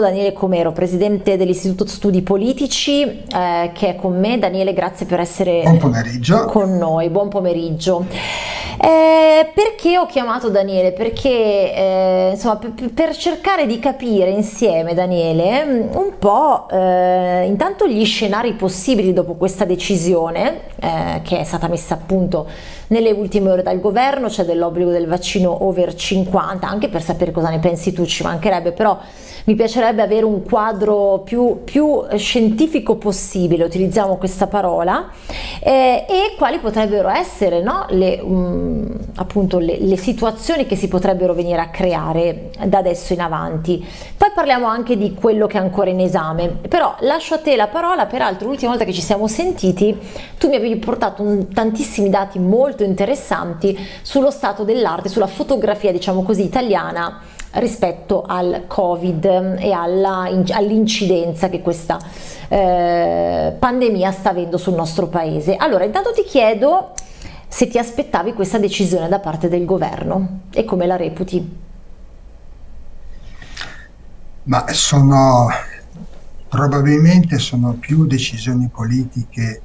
Daniele Comero, presidente dell'Istituto Studi Politici, eh, che è con me. Daniele, grazie per essere con noi. Buon pomeriggio. Eh, perché ho chiamato Daniele? Perché eh, insomma, per, per, cercare di capire insieme, Daniele, un po' eh, intanto gli scenari possibili dopo questa decisione eh, che è stata messa a punto nelle ultime ore dal governo, c'è dell'obbligo del vaccino over 50, anche per sapere cosa ne pensi tu, ci mancherebbe, però mi piacerebbe avere un quadro più, più scientifico possibile, utilizziamo questa parola, eh, e quali potrebbero essere no, le, um, appunto, le, le, situazioni che si potrebbero venire a creare da adesso in avanti. Poi parliamo anche di quello che è ancora in esame, però lascio a te la parola, peraltro l'ultima volta che ci siamo sentiti tu mi avevi portato un, tantissimi dati molto interessanti sullo stato dell'arte, sulla fotografia diciamo così italiana rispetto al Covid e all'incidenza che questa eh, pandemia sta avendo sul nostro paese. Allora, intanto ti chiedo se ti aspettavi questa decisione da parte del governo e come la reputi. Ma sono probabilmente sono più decisioni politiche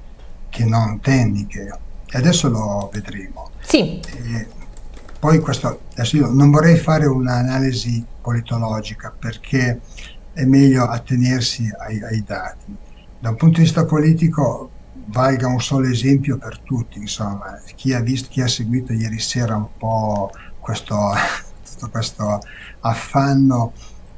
che non tecniche e adesso lo vedremo. Sì. E poi questo, adesso io non vorrei fare un'analisi politologica perché è meglio attenersi ai, ai, dati. Da un punto di vista politico valga un solo esempio per tutti, insomma, chi ha, visto, chi ha seguito ieri sera un po' questo, questo affanno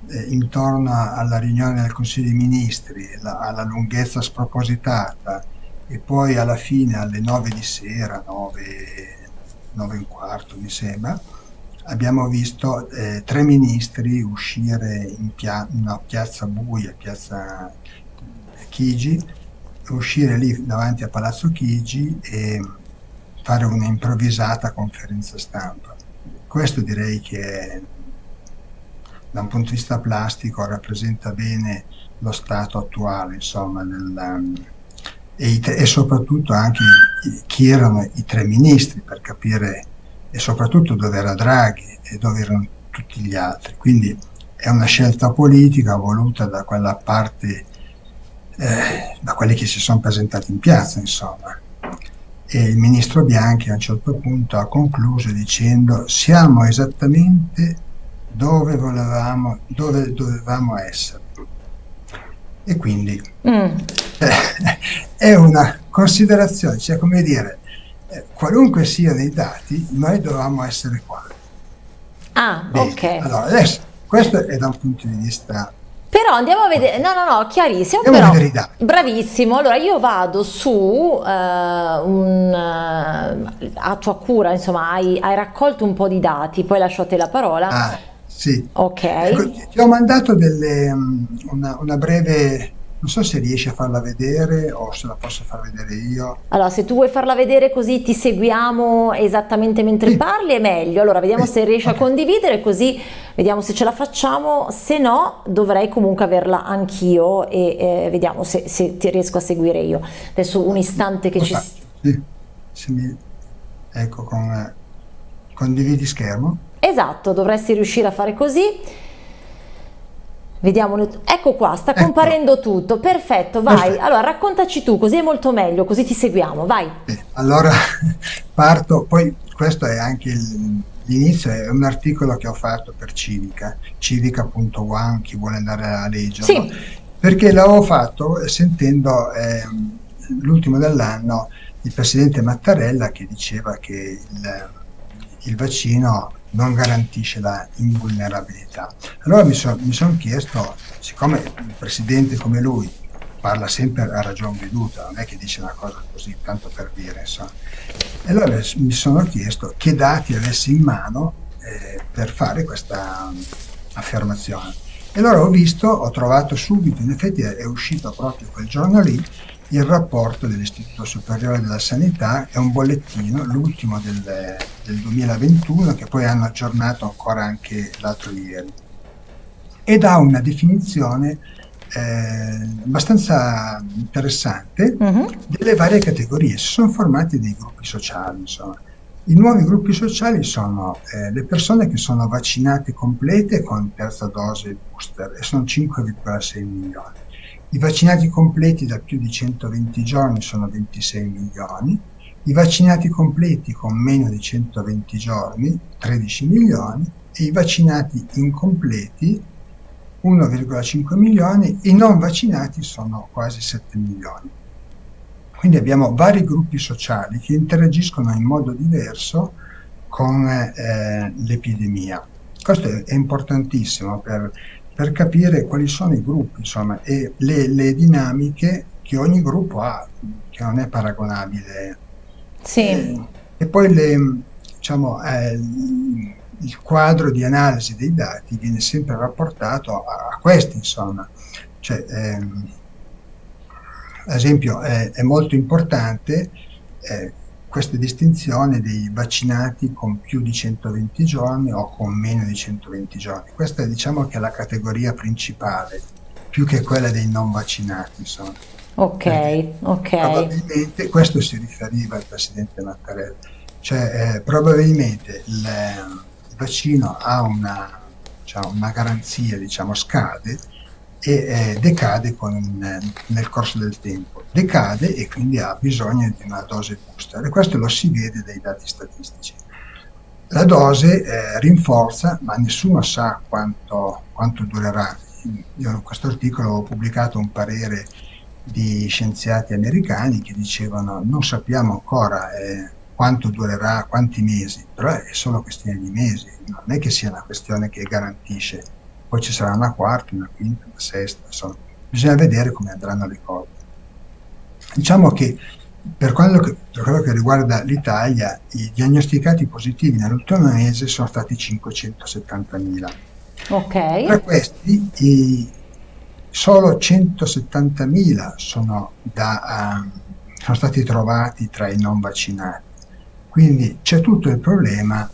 eh, intorno alla riunione del Consiglio dei Ministri, la, alla lunghezza spropositata e poi alla fine alle 9 di sera, 9 9 e un quarto mi sembra, abbiamo visto eh, tre ministri uscire in pia- una piazza buia, piazza Chigi, uscire lì davanti a Palazzo Chigi e fare un'improvvisata conferenza stampa. Questo direi che da un punto di vista plastico rappresenta bene lo stato attuale, insomma, del, e, e, soprattutto anche chi erano i tre ministri per capire e soprattutto dove era Draghi e dove erano tutti gli altri. Quindi è una scelta politica voluta da quella parte, eh, da quelli che si sono presentati in piazza, insomma. E il ministro Bianchi a un certo punto ha concluso dicendo siamo esattamente dove volevamo, dove dovevamo essere. E quindi mm. è una considerazione, cioè come dire, eh, qualunque siano i dati, noi dovevamo essere qua. Ah, Bene. ok. Allora, adesso, questo è da un punto di vista però andiamo a vedere, no, no, no, chiarissimo. Però. Bravissimo. Allora io vado su uh, un, uh, a tua cura, insomma, hai, hai, raccolto un po' di dati, poi lascio a te la parola. Ah, sì. Ok. Ecco, ti ho mandato delle, um, una, una breve non so se riesci a farla vedere o se la posso far vedere io. Allora, se tu vuoi farla vedere così ti seguiamo esattamente mentre sì. parli è meglio. Allora, vediamo sì. se riesci okay. a condividere così vediamo se ce la facciamo. Se no, dovrei comunque averla anch'io e eh, vediamo se, se, ti riesco a seguire io. Adesso un istante che ci... Sì. Mi... Ecco, con... Eh, condividi schermo. Esatto, dovresti riuscire a fare così. Vediamo, ecco qua, sta ecco. comparendo tutto, perfetto, vai. Perfetto. Allora raccontaci tu, così è molto meglio, così ti seguiamo, vai. allora parto, poi questo è anche l'inizio, è un articolo che ho fatto per Civica, civica.one, chi vuole andare a leggerlo. Sì. Perché l'avevo fatto sentendo eh, l'ultimo dell'anno il presidente Mattarella che diceva che il, il vaccino non garantisce la invulnerabilità. Allora mi, so, mi sono chiesto, siccome un presidente come lui parla sempre a ragion veduta, non è che dice una cosa così tanto per dire, insomma. Allora mi sono chiesto che dati avessi in mano eh, per fare questa affermazione. E allora ho visto, ho trovato subito, in effetti è uscito proprio quel giorno lì, il rapporto dell'Istituto Superiore della Sanità è un bollettino, l'ultimo del, del 2021, che poi hanno aggiornato ancora anche l'altro ieri, ed ha una definizione eh, abbastanza interessante uh-huh. delle varie categorie. Si sono formati dei gruppi sociali, insomma. I nuovi gruppi sociali sono eh, le persone che sono vaccinate complete con terza dose booster e sono 5,6 milioni. I vaccinati completi da più di 120 giorni sono 26 milioni. I vaccinati completi con meno di 120 giorni 13 milioni e i vaccinati incompleti 1,5 milioni, i non vaccinati sono quasi 7 milioni. Quindi abbiamo vari gruppi sociali che interagiscono in modo diverso con eh, l'epidemia. Questo è, importantissimo per, per, capire quali sono i gruppi insomma, e le, le, dinamiche che ogni gruppo ha, che non è paragonabile. Sì. E, e poi le, diciamo, eh, il quadro di analisi dei dati viene sempre rapportato a, a questi, insomma. Cioè, ehm, ad esempio è, è molto importante eh, questa distinzione dei vaccinati con più di 120 giorni o con meno di 120 giorni. Questa diciamo che è la categoria principale, più che quella dei non vaccinati. Insomma. Ok, Perché ok. Probabilmente questo si riferiva al Presidente Mattarella, cioè eh, probabilmente il, il, vaccino ha una, cioè, una garanzia, diciamo, scade, e eh, decade con, nel corso del tempo. Decade e quindi ha bisogno di una dose booster e questo lo si vede dai dati statistici. La dose eh, rinforza, ma nessuno sa quanto, quanto durerà. Io in questo articolo ho pubblicato un parere di scienziati americani che dicevano non sappiamo ancora eh, quanto durerà, quanti mesi, però è solo questione di mesi, non è che sia una questione che garantisce poi ci sarà una quarta, una quinta, una sesta, insomma, bisogna vedere come andranno le cose. Diciamo che per quello che, per quello che riguarda l'Italia, i diagnosticati positivi nell'ultimo mese sono stati 570.000. Ok. Tra questi, i, solo 170.000 sono, da, um, sono stati trovati tra i non vaccinati. Quindi c'è tutto il problema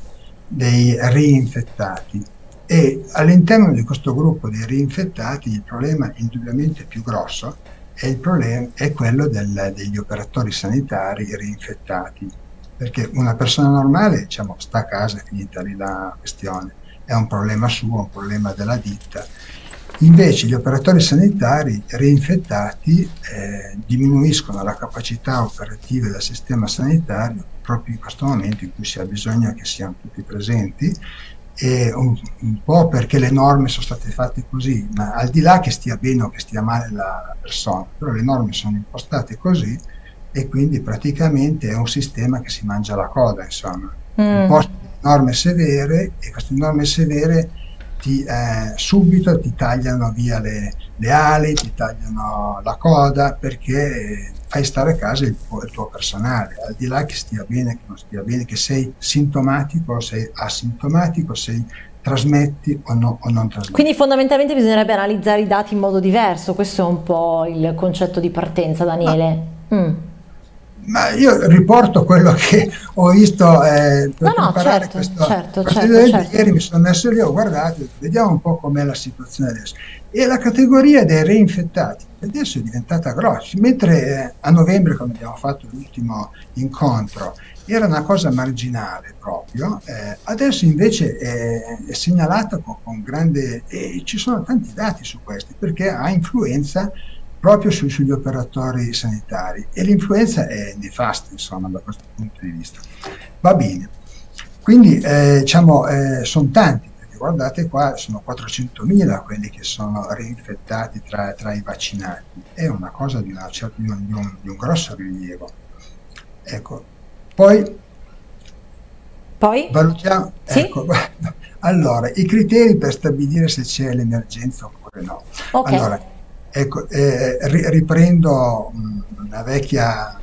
dei reinfettati e all'interno di questo gruppo di reinfettati il problema indubbiamente più grosso è, il problema, è quello del, degli operatori sanitari reinfettati, perché una persona normale diciamo, sta a casa e finita lì la questione, è un problema suo, un problema della ditta. Invece gli operatori sanitari reinfettati eh, diminuiscono la capacità operativa del sistema sanitario proprio in questo momento in cui si ha bisogno che siano tutti presenti e un, un, po' perché le norme sono state fatte così, ma al di là che stia bene o che stia male la persona, però le norme sono impostate così e quindi praticamente è un sistema che si mangia la coda, insomma. Mm. Imposti norme severe e queste norme severe ti, eh, subito ti tagliano via le, le, ali, ti tagliano la coda perché fai stare a casa il tuo, il tuo, personale, al di là che stia bene, che non stia bene, che sei sintomatico sei asintomatico, sei trasmetti o, no, o, non trasmetti. Quindi fondamentalmente bisognerebbe analizzare i dati in modo diverso, questo è un po' il concetto di partenza, Daniele. Ma, mm. ma io riporto quello che ho visto eh, per no, no, certo, questo, certo, certo, certo. Ieri mi sono messo lì, ho guardato, vediamo un po' com'è la situazione adesso. E la categoria dei reinfettati adesso è diventata grossa, mentre eh, a novembre, quando abbiamo fatto l'ultimo incontro, era una cosa marginale proprio, eh, adesso invece è, è segnalata con, con, grande... e ci sono tanti dati su questo, perché ha influenza proprio su, sugli operatori sanitari e l'influenza è nefasta, insomma, da questo punto di vista. Va bene. Quindi, eh, diciamo, eh, sono tanti guardate qua sono 400.000 quelli che sono reinfettati tra, tra, i vaccinati, è una cosa di, una, di, un, di, un, di un, grosso rilievo. Ecco, poi, poi? valutiamo, sì? ecco, allora, i criteri per stabilire se c'è l'emergenza oppure no. Okay. Allora, ecco, eh, riprendo una vecchia,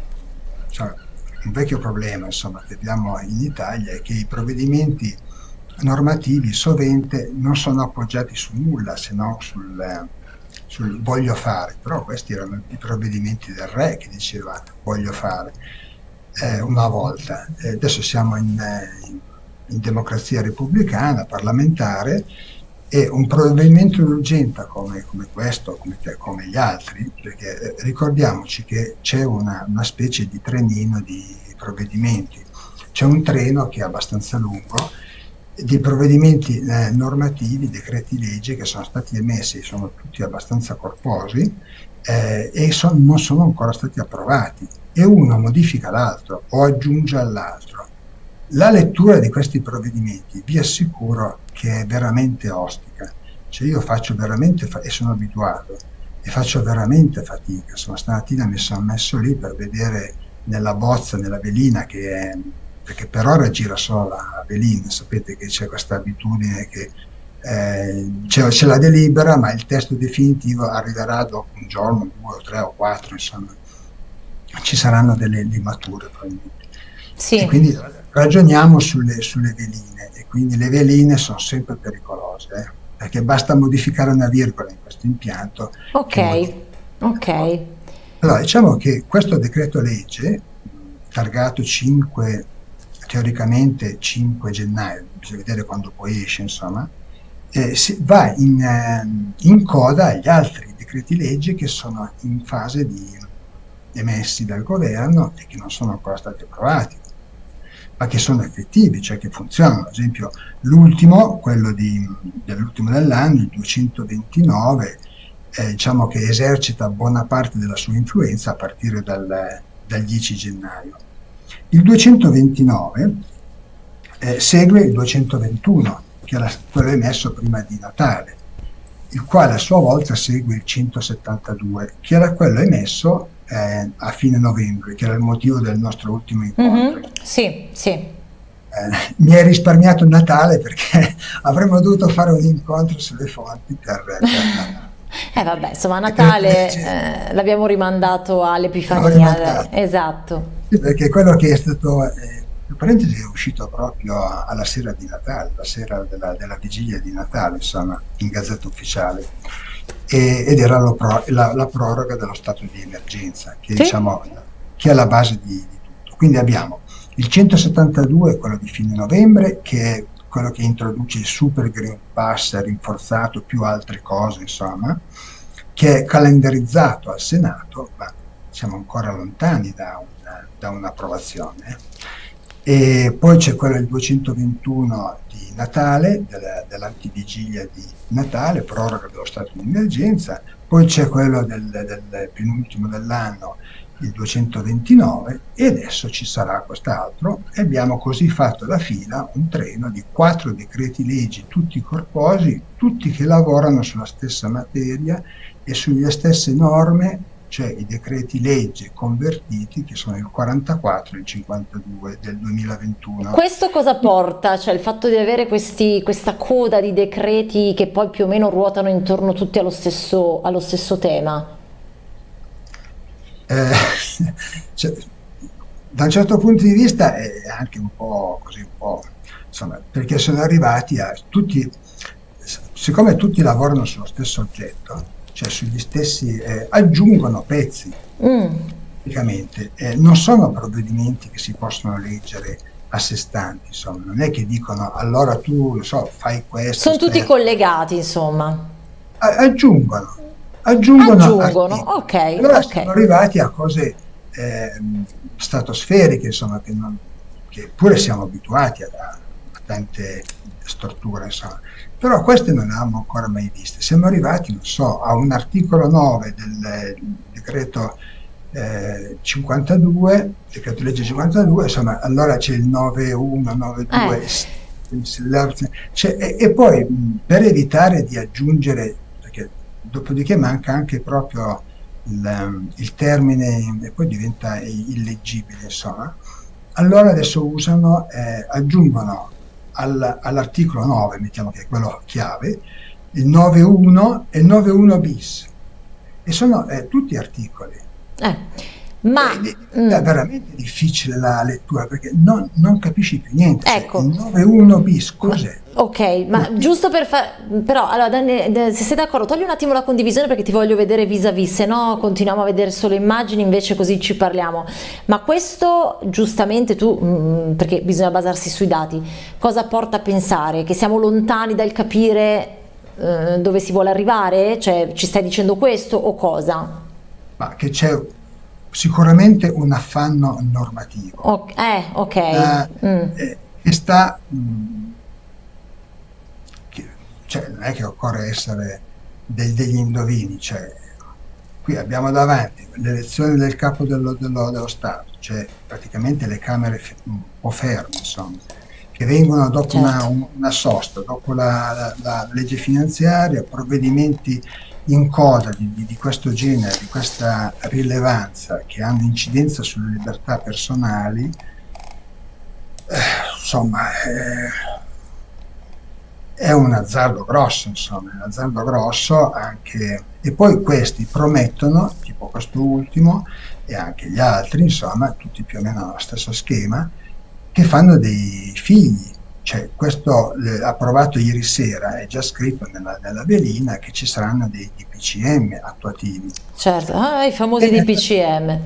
cioè, un vecchio problema insomma, che abbiamo in Italia è che i provvedimenti normativi sovente non sono appoggiati su nulla se non sul, sul voglio fare, però questi erano i provvedimenti del re che diceva voglio fare eh, una volta. Eh, adesso siamo in, in, in, democrazia repubblicana, parlamentare, e un provvedimento d'urgenza come, come questo, come, come, gli altri, perché eh, ricordiamoci che c'è una, una specie di trenino di provvedimenti c'è un treno che è abbastanza lungo di provvedimenti eh, normativi, decreti legge che sono stati emessi, sono tutti abbastanza corposi eh, e son, non sono ancora stati approvati e uno modifica l'altro o aggiunge all'altro. La lettura di questi provvedimenti vi assicuro che è veramente ostica, cioè io faccio veramente, fa- e sono abituato, e faccio veramente fatica, insomma stamattina mi sono messo lì per vedere nella bozza, nella velina che è perché per ora gira solo la velina, sapete che c'è questa abitudine che eh, c'è, c'è, la delibera, ma il testo definitivo arriverà dopo un giorno, due o tre o quattro, insomma, ci saranno delle limature probabilmente. Sì. E quindi ragioniamo sulle, sulle, veline, e quindi le veline sono sempre pericolose, eh, perché basta modificare una virgola in questo impianto. Ok, ok. Allora, diciamo che questo decreto legge, targato 5 teoricamente 5 gennaio, bisogna vedere quando poi esce, insomma, eh, va in, eh, in, coda agli altri decreti legge che sono in fase di emessi dal governo e che non sono ancora stati approvati, ma che sono effettivi, cioè che funzionano. Ad esempio l'ultimo, quello dell'ultimo dell'anno, il 229, eh, diciamo che esercita buona parte della sua influenza a partire dal, dal 10 gennaio il 229 eh, segue il 221, che era quello emesso prima di Natale, il quale a sua volta segue il 172, che era quello emesso eh, a fine novembre, che era il motivo del nostro ultimo incontro. Mm-hmm. Sì, sì. Eh, mi è risparmiato Natale perché avremmo dovuto fare un incontro sulle fonti per, per Natale. Eh vabbè, insomma Natale eh, l'abbiamo rimandato all'Epifania, esatto. Sì, perché quello che è stato, eh, parentesi, è uscito proprio alla sera di Natale, la sera della, della vigilia di Natale, insomma, in Gazzetta Ufficiale, e, ed era lo, la, la, proroga dello stato di emergenza, che, sì. diciamo, che è la base di, di tutto. Quindi abbiamo il 172, quello di fine novembre, che è quello che introduce il Super Green Pass rinforzato più altre cose, insomma, che è calendarizzato al Senato, ma siamo ancora lontani da un da un'approvazione. E poi c'è quello del 221 di Natale, della, dell'antivigilia di Natale, proroga dello stato di emergenza, poi c'è quello del, del penultimo dell'anno, il 229, e adesso ci sarà quest'altro. E abbiamo così fatto la fila, un treno di quattro decreti leggi, tutti corposi, tutti che lavorano sulla stessa materia e sulle stesse norme cioè i decreti legge convertiti che sono il 44 e il 52 del 2021. Questo cosa porta? Cioè il fatto di avere questi, questa coda di decreti che poi più o meno ruotano intorno tutti allo stesso, allo stesso tema? Eh, cioè, da un certo punto di vista è anche un po' così, un po', insomma, perché sono arrivati a tutti, siccome tutti lavorano sullo stesso oggetto, cioè sugli stessi, eh, aggiungono pezzi. Mm. Praticamente. Eh, non sono provvedimenti che si possono leggere a sé stanti, insomma, non è che dicono allora tu so, fai questo. Sono tutti collegati, insomma. aggiungono, aggiungono. Aggiungono, ok. Allora okay. sono arrivati a cose eh, stratosferiche, insomma, che, non, che, pure siamo abituati a, a tante storture, insomma però queste non le avevamo ancora mai viste. Siamo arrivati, non so, a un articolo 9 del decreto eh, 52, decreto legge 52, insomma, allora c'è il 91, 92, eh. cioè, e, e, poi per evitare di aggiungere, dopodiché manca anche proprio il, il termine e poi diventa illeggibile, insomma, allora adesso usano, eh, aggiungono al, all'articolo 9, mettiamo che è quello chiave, il 9.1 e il 9.1 bis. E sono eh, tutti articoli. Eh. Ma è, mm. è veramente difficile la lettura perché non, non capisci più niente. Ecco. il 9.1 bis cos'è? Ok, ma giusto per fare, però allora, se sei d'accordo, togli un attimo la condivisione perché ti voglio vedere vis-à-vis, se no continuiamo a vedere solo immagini, invece così ci parliamo. Ma questo, giustamente tu, mh, mm, perché bisogna basarsi sui dati, cosa porta a pensare? Che siamo lontani dal capire eh, dove si vuole arrivare? Cioè, ci stai dicendo questo o cosa? Ma che c'è sicuramente un affanno normativo. Ok, eh, ok. Uh, mm. che sta... Mh, mm, che, cioè, non è che occorre essere del, degli indovini, cioè, qui abbiamo davanti l'elezione del capo dello, dello, dello Stato, cioè praticamente le Camere un po' ferme, insomma, che vengono dopo certo. una, una, sosta, dopo la, la, la, legge finanziaria, provvedimenti in coda di, di, di, questo genere, di questa rilevanza, che hanno incidenza sulle libertà personali, eh, insomma, eh, è un azzardo grosso, insomma, un azzardo grosso anche... E poi questi promettono, tipo questo ultimo, e anche gli altri, insomma, tutti più o meno nello stesso schema, che fanno dei figli. Cioè, questo eh, approvato ieri sera è già scritto nella, nella velina che ci saranno dei DPCM attuativi. Certo, ah, i famosi e DPCM.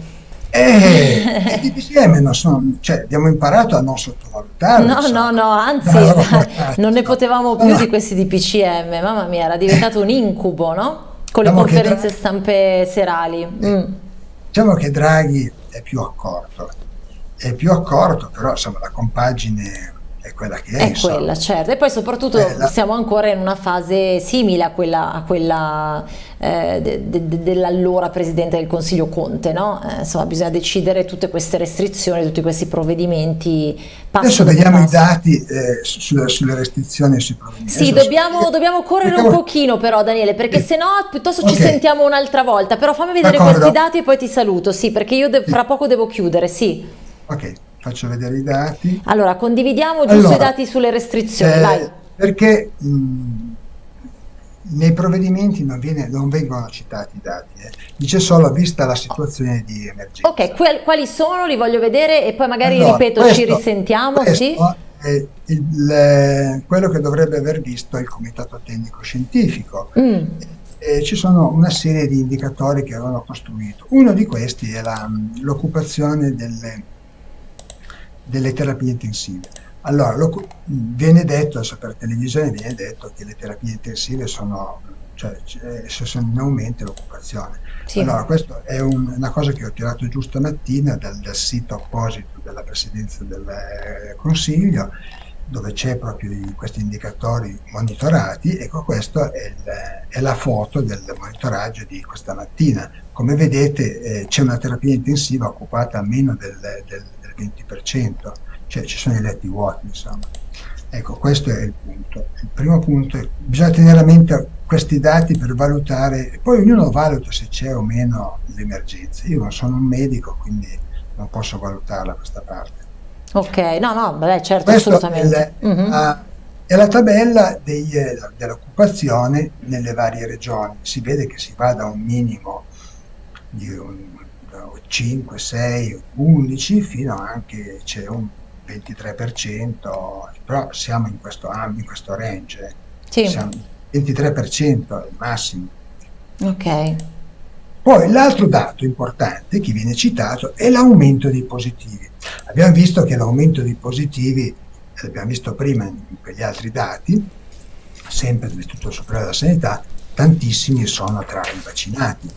Eh, i DPCM non sono, cioè, abbiamo imparato a non sottovalutare. No, no, no, anzi, non ne potevamo più no. di questi DPCM, mamma mia, era diventato un incubo, no? Con le diciamo conferenze Draghi, stampe serali. Mm. Diciamo che Draghi è più accorto, è più accorto, però insomma la compagine è quella che è. È insomma. quella, certo. E poi soprattutto eh, la... siamo ancora in una fase simile a quella, a quella eh, de, de, dell'allora Presidente del Consiglio Conte, no? Eh, insomma, bisogna decidere tutte queste restrizioni, tutti questi provvedimenti. Adesso vediamo i dati eh, sulle, sulle, restrizioni e sui provvedimenti. Sì, dobbiamo, dobbiamo, correre un pochino però Daniele, perché se no piuttosto okay. ci sentiamo un'altra volta, però fammi vedere questi dati e poi ti saluto, sì, perché io fra poco devo chiudere, sì. Ok faccio vedere i dati. Allora, condividiamo giusto allora, i dati sulle restrizioni, eh, vai. Perché mh, nei provvedimenti non, viene, non, vengono citati i dati, eh. dice solo vista la situazione di emergenza. Ok, quali sono? Li voglio vedere e poi magari, allora, ripeto, questo, ci risentiamo. Sì? Il, il, quello che dovrebbe aver visto il Comitato Tecnico Scientifico. Mm. Eh, ci sono una serie di indicatori che avevano costruito. Uno di questi è l'occupazione delle delle terapie intensive. Allora, lo, viene detto, adesso per televisione viene detto che le terapie intensive sono, cioè, sono in aumento l'occupazione. Sì. Allora, questa è un, una cosa che ho tirato giù stamattina dal, dal sito apposito della Presidenza del eh, Consiglio, dove c'è proprio questi indicatori monitorati, ecco questa è, è, la foto del monitoraggio di questa mattina. Come vedete eh, c'è una terapia intensiva occupata a meno del, del 20%, cioè ci sono i letti vuoti, insomma. Ecco, questo è il punto. Il primo punto è che bisogna tenere a mente questi dati per valutare, poi ognuno valuta se c'è o meno l'emergenza. Io non sono un medico, quindi non posso valutarla questa parte. Ok, no, no, beh, certo, questo assolutamente. È, mm-hmm. uh, è la tabella eh, dell'occupazione nelle varie regioni. Si vede che si va da un minimo di un 5, 6, 11 fino anche c'è un 23%, però siamo in questo, in questo range, sì. siamo 23% è il massimo. Ok. Poi l'altro dato importante che viene citato è l'aumento dei positivi. Abbiamo visto che l'aumento dei positivi, l'abbiamo visto prima in quegli altri dati, sempre dell'Istituto Superiore della Sanità, tantissimi sono tra i vaccinati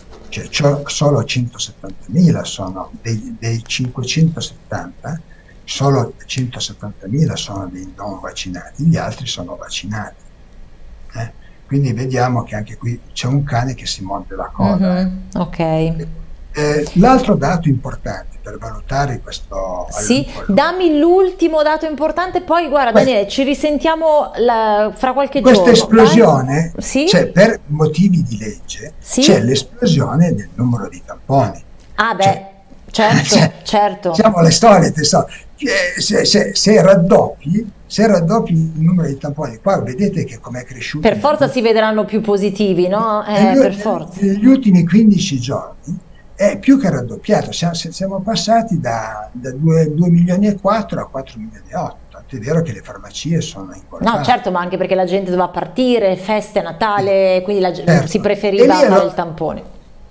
cioè, solo 170.000 sono dei, dei 570, solo 170.000 sono dei non vaccinati, gli altri sono vaccinati. Eh? Quindi vediamo che anche qui c'è un cane che si morde la coda. Mm-hmm, ok. Eh, l'altro dato importante per valutare questo... Sì, dammi l'ultimo dato importante, poi guarda Beh, Daniele, ci risentiamo la, fra qualche questa giorno. Questa esplosione, sì? cioè per motivi di legge, sì? c'è l'esplosione del numero di tamponi. Ah beh, cioè, certo, cioè, certo. Siamo alle solite, so, se, se, se, raddoppi, se raddoppi il numero di tamponi, qua vedete che com'è cresciuto. Per forza si vedranno più positivi, no? Eh, per forza. Negli ultimi 15 giorni è più che raddoppiato, siamo, siamo passati da, da 2, 2, milioni e 4 a 4 milioni e 8. Tanto è vero che le farmacie sono in qualità. No, certo, ma anche perché la gente doveva partire, feste, Natale, quindi la, certo. si preferiva fare allora, il tampone.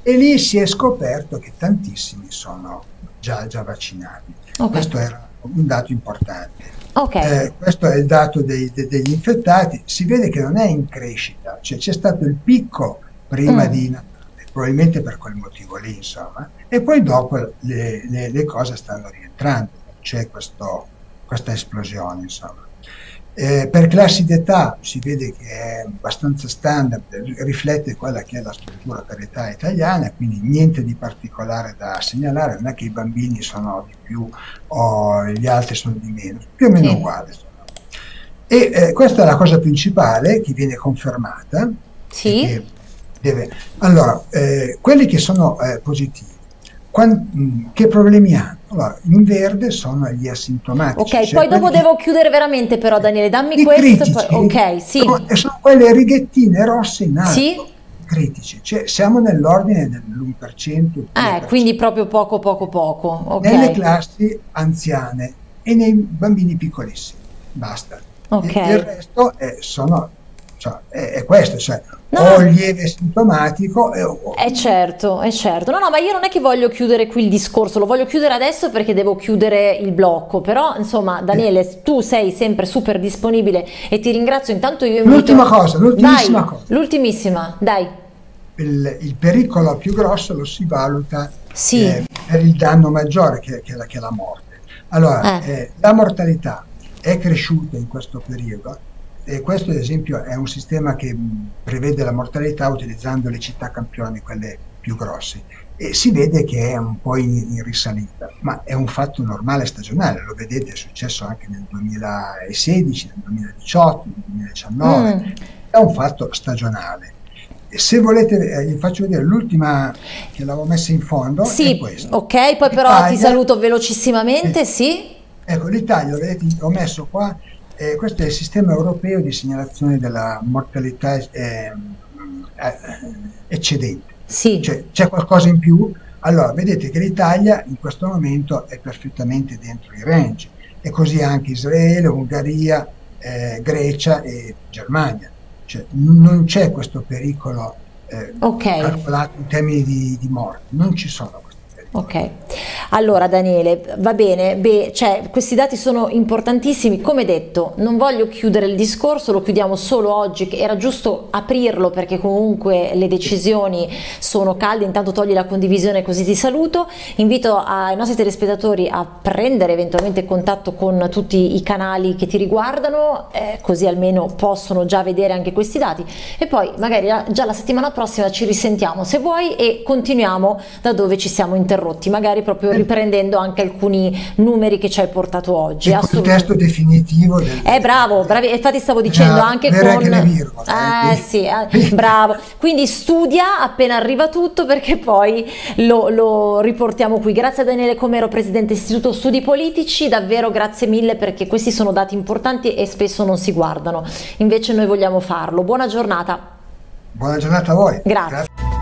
E lì si è scoperto che tantissimi sono già, già vaccinati. Okay. Questo era un dato importante. Okay. Eh, questo è il dato dei, de, degli infettati. Si vede che non è in crescita, cioè c'è stato il picco prima mm. di Natale probabilmente per quel motivo lì, insomma, e poi dopo le, le, le cose stanno rientrando, c'è questo, questa esplosione, insomma. Eh, per classi d'età si vede che è abbastanza standard, riflette quella che è la struttura per età italiana, quindi niente di particolare da segnalare, non è che i bambini sono di più o gli altri sono di meno, più o meno sì. uguali. E eh, questa è la cosa principale che viene confermata. Sì. Deve, allora, eh, quelli che sono eh, positivi, quant, mh, che problemi hanno? Allora, in verde sono gli asintomatici. Ok, cioè poi dopo devo chiudere veramente però Daniele, dammi questo. Critici, poi, ok, sì. Sono, sono, quelle righettine rosse in alto. Sì. Critici, cioè siamo nell'ordine dell'1%. Eh, quindi proprio poco, poco, poco. Okay. Nelle classi anziane e nei bambini piccolissimi. Basta. Okay. Il resto è, sono, cioè, è, è questo, cioè, no. o lieve sintomatico. E, o... È certo, è certo. No, no, ma io non è che voglio chiudere qui il discorso, lo voglio chiudere adesso perché devo chiudere il blocco, però insomma Daniele, sì. tu sei sempre super disponibile e ti ringrazio. Intanto io invito... L'ultima cosa, l'ultimissima dai, cosa. L'ultimissima, dai. Il, il, pericolo più grosso lo si valuta sì. eh, per il danno maggiore che, che, che la morte. Allora, eh. Eh, la mortalità è cresciuta in questo periodo e questo ad esempio è un sistema che prevede la mortalità utilizzando le città campioni, quelle più grosse e si vede che è un po' in, in, risalita, ma è un fatto normale stagionale, lo vedete è successo anche nel 2016, nel 2018, nel 2019, mm. è un fatto stagionale. E se volete, eh, vi faccio vedere l'ultima che l'avevo messa in fondo. Sì, ok, poi però ti saluto velocissimamente, eh, sì. Ecco, l'Italia, vedete, ho messo qua, eh, questo è il sistema europeo di segnalazione della mortalità eh, eh, eccedente. Sì. Cioè, c'è qualcosa in più? Allora, vedete che l'Italia in questo momento è perfettamente dentro i range, e così anche Israele, Ungheria, eh, Grecia e Germania. Cioè, non c'è questo pericolo eh, okay. calcolato in termini di, di morte, non ci sono questi Ok, allora Daniele, va bene, beh, cioè, questi dati sono importantissimi, come detto non voglio chiudere il discorso, lo chiudiamo solo oggi, era giusto aprirlo perché comunque le decisioni sono calde, intanto togli la condivisione così ti saluto, invito ai nostri telespettatori a prendere eventualmente contatto con tutti i canali che ti riguardano, eh, così almeno possono già vedere anche questi dati. E poi magari già la settimana prossima ci risentiamo se vuoi e continuiamo da dove ci siamo interrotti interrotti, magari proprio eh. riprendendo anche alcuni numeri che ci hai portato oggi. Il testo definitivo. Del... Eh, bravo, bravi. infatti stavo dicendo eh, anche con... Anche le virgole, eh, sì, eh, bravo. Quindi studia appena arriva tutto perché poi lo, lo riportiamo qui. Grazie a Daniele Comero, Presidente Istituto Studi Politici, davvero grazie mille perché questi sono dati importanti e spesso non si guardano. Invece noi vogliamo farlo. Buona giornata. Buona giornata a voi. Grazie. Grazie.